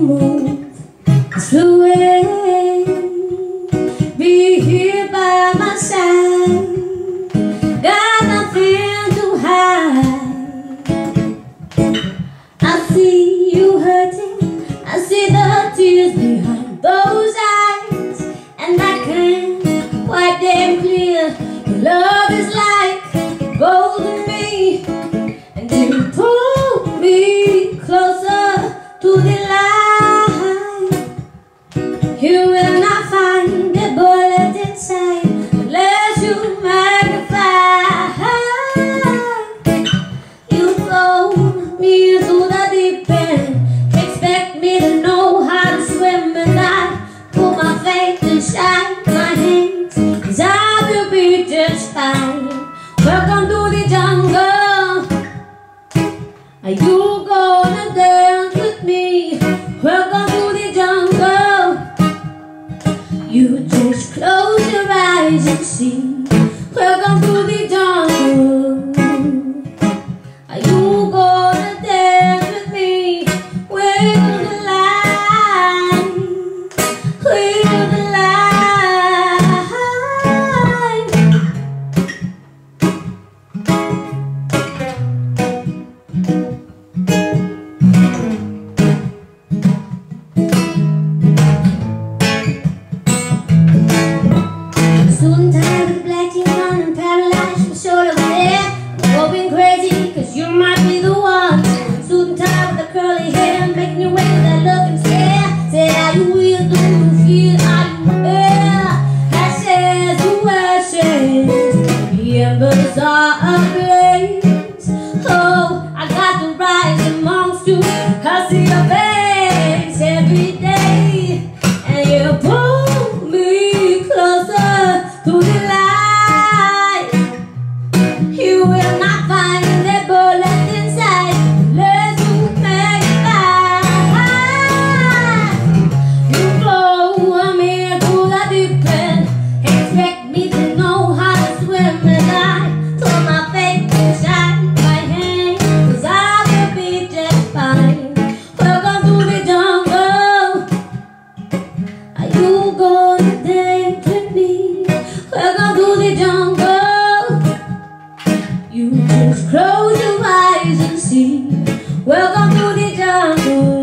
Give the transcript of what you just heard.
move through time. Welcome to the jungle. Are you gonna dance with me? Welcome to the jungle. You just close your eyes and see. Welcome to the jungle. members are good. Welcome to the jungle You just close your eyes and see. Welcome to the jungle